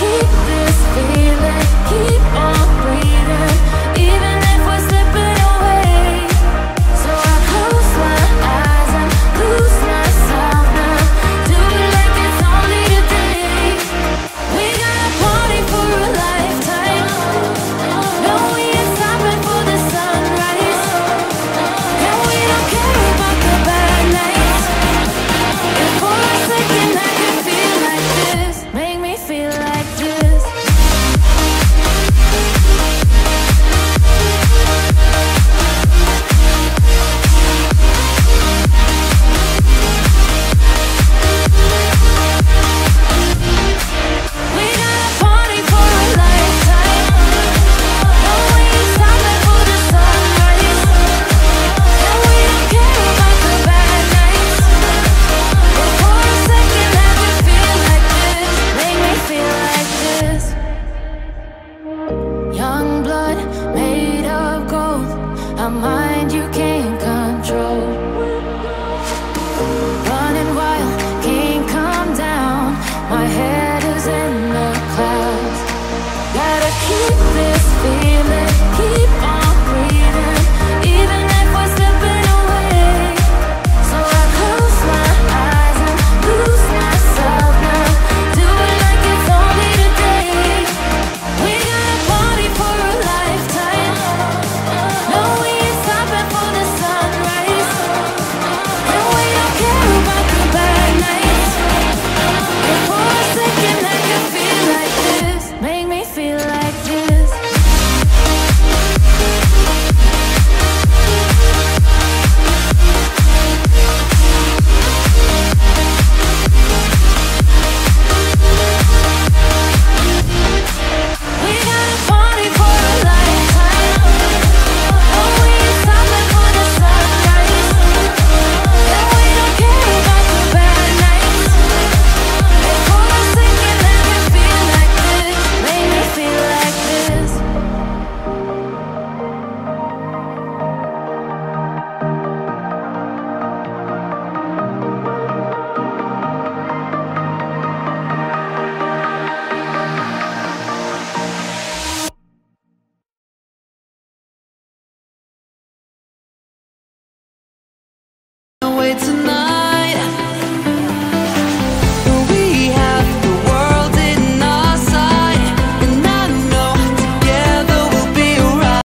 keep this feeling, keep on.